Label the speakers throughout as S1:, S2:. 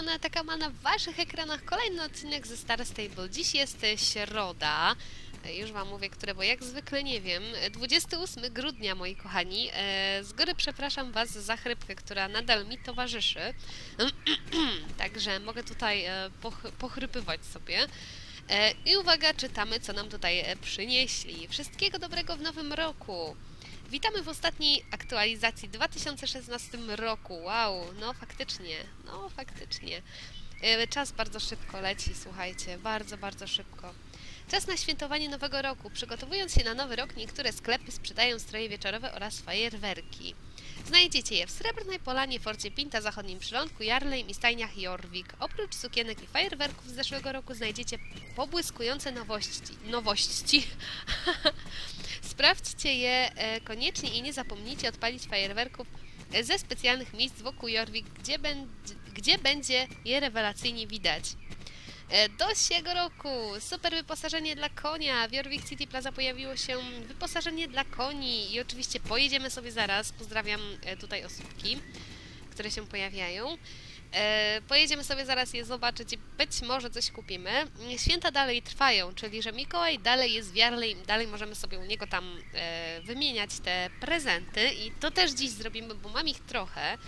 S1: Strony Atakama na waszych ekranach kolejny odcinek ze Star Stable. Dziś jest środa, już wam mówię, które, bo jak zwykle nie wiem. 28 grudnia, moi kochani. E, z góry przepraszam was za chrypkę, która nadal mi towarzyszy. Także mogę tutaj e, poch pochrypywać sobie. E, I uwaga, czytamy, co nam tutaj przynieśli. Wszystkiego dobrego w nowym roku! Witamy w ostatniej aktualizacji 2016 roku. Wow, no faktycznie, no faktycznie. E, Czas bardzo szybko leci, słuchajcie, bardzo, bardzo szybko. Czas na świętowanie Nowego Roku. Przygotowując się na Nowy Rok, niektóre sklepy sprzedają stroje wieczorowe oraz fajerwerki. Znajdziecie je w Srebrnej Polanie, Forcie Pinta, Zachodnim Przylądku, Jarlejm i stajniach Jorvik. Oprócz sukienek i fajerwerków z zeszłego roku znajdziecie pobłyskujące nowości. Nowości. Sprawdźcie je e, koniecznie i nie zapomnijcie odpalić fajerwerków e, ze specjalnych miejsc wokół Jorvik, gdzie, gdzie będzie je rewelacyjnie widać. E, Do siego roku! Super wyposażenie dla konia! W Jorvik City Plaza pojawiło się wyposażenie dla koni i oczywiście pojedziemy sobie zaraz. Pozdrawiam e, tutaj osóbki, które się pojawiają. E, pojedziemy sobie zaraz je zobaczyć i być może coś kupimy. Święta dalej trwają, czyli że Mikołaj dalej jest w Jarlej, dalej możemy sobie u niego tam wymieniać te prezenty i to też dziś zrobimy, bo mam ich trochę.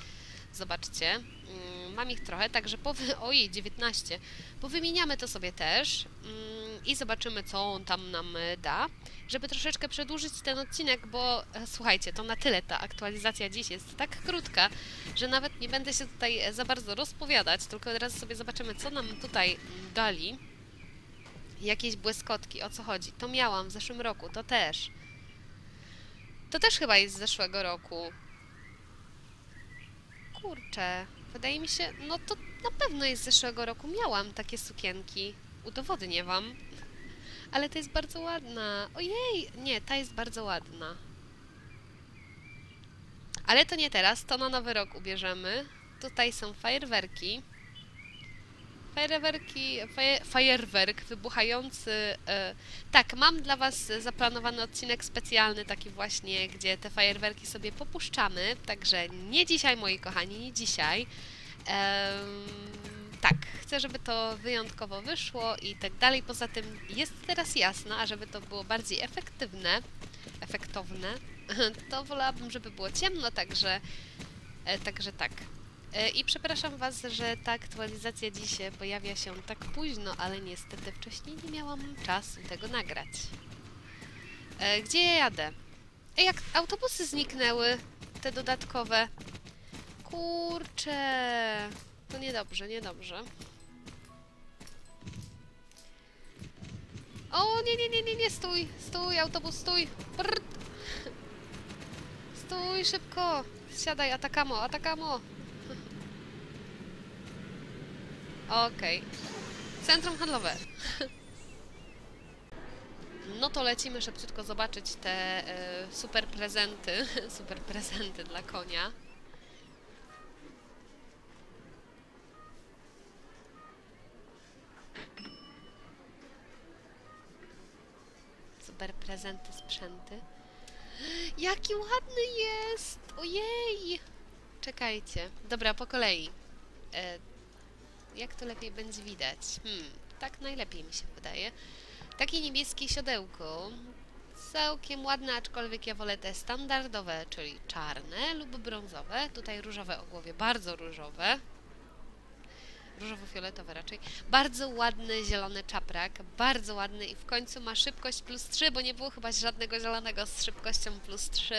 S1: Zobaczcie, mm, mam ich trochę, także powy... Ojej, 19. Powymieniamy to sobie też mm, i zobaczymy, co on tam nam e, da. Żeby troszeczkę przedłużyć ten odcinek, bo e, słuchajcie, to na tyle ta aktualizacja dziś jest tak krótka, że nawet nie będę się tutaj e, za bardzo rozpowiadać, tylko od razu sobie zobaczymy, co nam tutaj dali. Jakieś błyskotki, o co chodzi? To miałam w zeszłym roku, to też. To też chyba jest z zeszłego roku. Kurczę, wydaje mi się, no to na pewno jest z zeszłego roku. Miałam takie sukienki. Udowodnię wam. Ale to jest bardzo ładna. Ojej, nie, ta jest bardzo ładna. Ale to nie teraz, to na nowy rok ubierzemy. Tutaj są fajerwerki. Fajerwerki, faje, fajerwerk wybuchający. E, tak, mam dla Was zaplanowany odcinek specjalny, taki właśnie, gdzie te fajerwerki sobie popuszczamy. Także nie dzisiaj, moi kochani, nie dzisiaj. Tak, chcę, żeby to wyjątkowo wyszło i tak dalej. Poza tym jest teraz jasno, a żeby to było bardziej efektywne, efektowne, to wolałabym, żeby było ciemno, także, e, także tak. E, I przepraszam Was, że ta aktualizacja dziś pojawia się tak późno, ale niestety wcześniej nie miałam czasu tego nagrać. E, Gdzie ja jadę? Ej, jak autobusy zniknęły, te dodatkowe. Kurczę. To niedobrze, niedobrze. O, nie, nie, nie, nie, nie, stój, stój, autobus, stój. Brrr. Stój, szybko. Siadaj, atakamo, atakamo. Okej. Centrum handlowe. No to lecimy szybciutko zobaczyć te e, super prezenty, super prezenty dla konia. Super prezenty, sprzęty. Jaki ładny jest! Ojej! Czekajcie. Dobra, po kolei. E, jak to lepiej będzie widać? Hmm, tak najlepiej mi się wydaje. Takie niebieskie siodełko. Całkiem ładne, aczkolwiek ja wolę te standardowe, czyli czarne lub brązowe. Tutaj różowe o głowie, bardzo różowe. Różowo-fioletowe raczej. Bardzo ładny zielony czaprak, bardzo ładny i w końcu ma szybkość plus 3, bo nie było chyba żadnego zielonego z szybkością plus 3.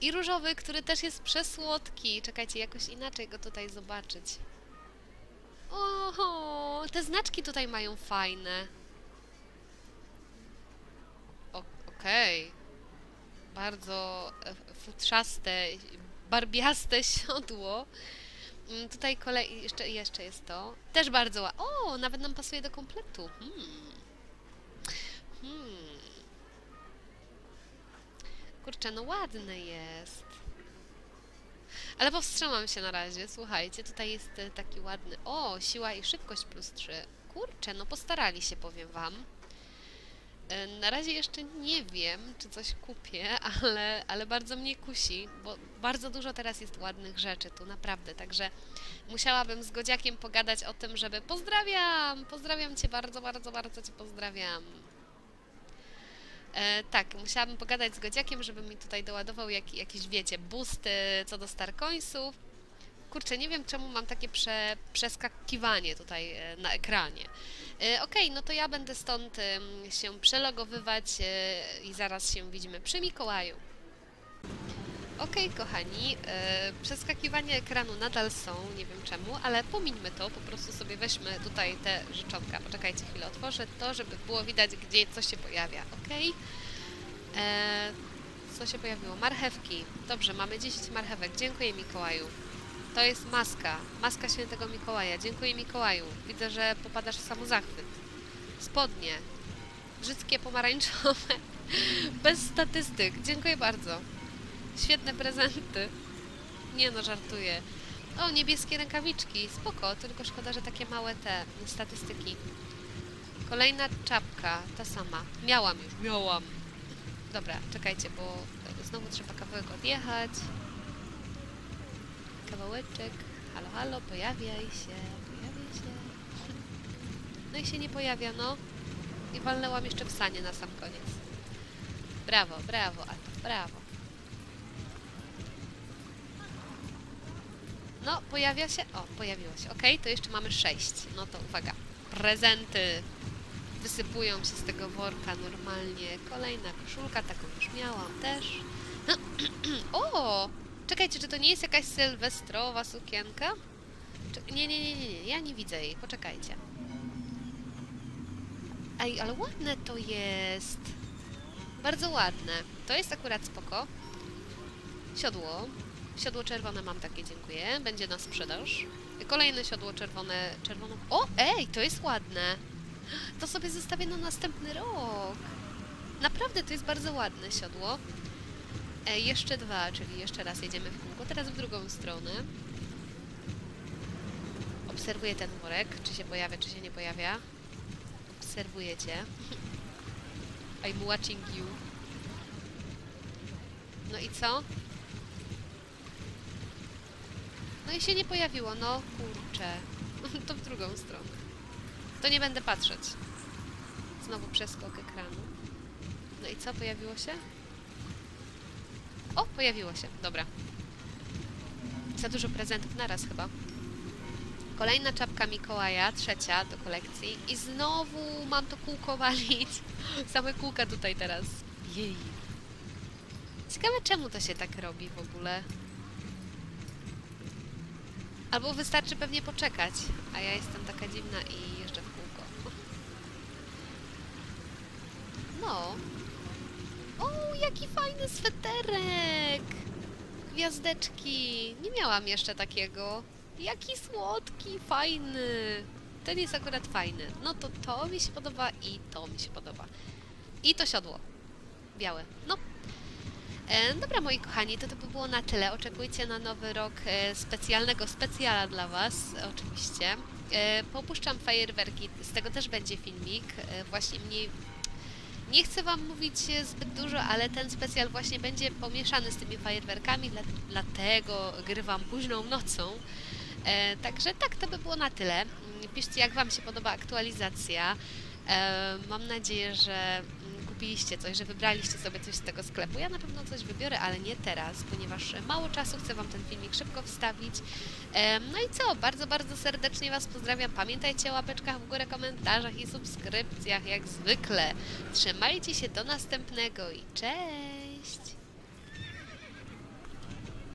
S1: I różowy, który też jest przesłodki. Czekajcie, jakoś inaczej go tutaj zobaczyć. Oho, te znaczki tutaj mają fajne. Okej. Bardzo e, futrzaste, barbiaste siodło. Mm, Tutaj kolej... Jeszcze, jeszcze jest to. Też bardzo ładne. O, nawet nam pasuje do kompletu. Hmm. Hmm. Kurczę, no ładny jest. Ale powstrzymam się na razie, słuchajcie, tutaj jest e, taki ładny... O, siła i szybkość plus 3. Kurczę, no postarali się, powiem wam. E, Na razie jeszcze nie wiem, czy coś kupię, ale, ale bardzo mnie kusi, bo bardzo dużo teraz jest ładnych rzeczy tu, naprawdę. Także musiałabym z Godziakiem pogadać o tym, żeby... Pozdrawiam! Pozdrawiam Cię bardzo, bardzo, bardzo Cię pozdrawiam. E, tak, musiałabym pogadać z Godziakiem, żeby mi tutaj doładował jak, jakieś, wiecie, boosty co do Starcoinsów. Kurczę, nie wiem czemu mam takie prze, przeskakiwanie tutaj e, na ekranie. E, Okej, no to ja będę stąd em, się przelogowywać e, i zaraz się widzimy przy Mikołaju. Okej, kochani, e, przeskakiwania ekranu nadal są, nie wiem czemu, ale pomińmy to, po prostu sobie weźmy tutaj te życzonka. Poczekajcie chwilę, otworzę to, żeby było widać, gdzie coś się pojawia, okej? E, Co się pojawiło? Marchewki. Dobrze, mamy 10 marchewek. Dziękuję Mikołaju. To jest maska. Maska świętego Mikołaja. Dziękuję Mikołaju. Widzę, że popadasz w samozachwyt. Spodnie. Brzydkie pomarańczowe. Bez statystyk. Dziękuję bardzo. Świetne prezenty. Nie no, żartuję. O, niebieskie rękawiczki. Spoko, tylko szkoda, że takie małe te statystyki. Kolejna czapka. Ta sama. Miałam już. Miałam. Dobra, czekajcie, bo znowu trzeba kawałek odjechać. Kawałeczek. Halo, halo, pojawiaj się, pojawiaj się. No i się nie pojawia, no. I walnęłam jeszcze w sanie na sam koniec. Brawo, brawo, a to brawo. No, pojawia się. O, pojawiło się. Ok, to jeszcze mamy sześć. No to uwaga. Prezenty wysypują się z tego worka normalnie. Kolejna koszulka, taką już miałam też. o! Czekajcie, czy to nie jest jakaś sylwestrowa sukienka? Czy... Nie, nie, nie, nie, nie, ja nie widzę jej, poczekajcie. Ej, ale ładne to jest. Bardzo ładne. To jest akurat spoko. Siodło. Siodło czerwone mam takie, dziękuję. Będzie na sprzedaż. Kolejne siodło czerwone, czerwoną... O, ej, to jest ładne. To sobie zostawię na następny rok. Naprawdę, to jest bardzo ładne siodło. E, jeszcze dwa, czyli jeszcze raz jedziemy w kółko. Teraz w drugą stronę. Obserwuję ten worek, czy się pojawia, czy się nie pojawia. Obserwujecie. I'm watching you. No i co? No i się nie pojawiło, no kurczę. to w drugą stronę. To nie będę patrzeć. Znowu przeskok ekranu. No i co, pojawiło się? O, pojawiło się, dobra. Za dużo prezentów naraz chyba. Kolejna czapka Mikołaja, trzecia do kolekcji. I znowu mam to kółko walić. Same kółka tutaj teraz. Jej. Ciekawe czemu to się tak robi w ogóle. Albo wystarczy pewnie poczekać, a ja jestem taka dziwna i jeżdżę w kółko. No. O, jaki fajny sweterek! Gwiazdeczki. Nie miałam jeszcze takiego. Jaki słodki, fajny. Ten jest akurat fajny. No to to mi się podoba i to mi się podoba. I to siodło. Białe. No, dobra, moi kochani, to to by było na tyle. Oczekujcie na nowy rok e, specjalnego specjala dla Was, oczywiście. E, popuszczam fajerwerki, z tego też będzie filmik. E, właśnie mniej... Nie chcę Wam mówić e, zbyt dużo, ale ten specjal właśnie będzie pomieszany z tymi fajerwerkami, dla, dlatego grywam późną nocą. E, także tak, to by było na tyle. Mm, Piszcie, jak Wam się podoba aktualizacja. E, mam nadzieję, że kupiliście coś, że wybraliście sobie coś z tego sklepu. Ja na pewno coś wybiorę, ale nie teraz, ponieważ mało czasu chcę Wam ten filmik szybko wstawić. No i co? Bardzo, bardzo serdecznie Was pozdrawiam. Pamiętajcie o łapeczkach w górę, komentarzach i subskrypcjach, jak zwykle. Trzymajcie się do następnego i cześć!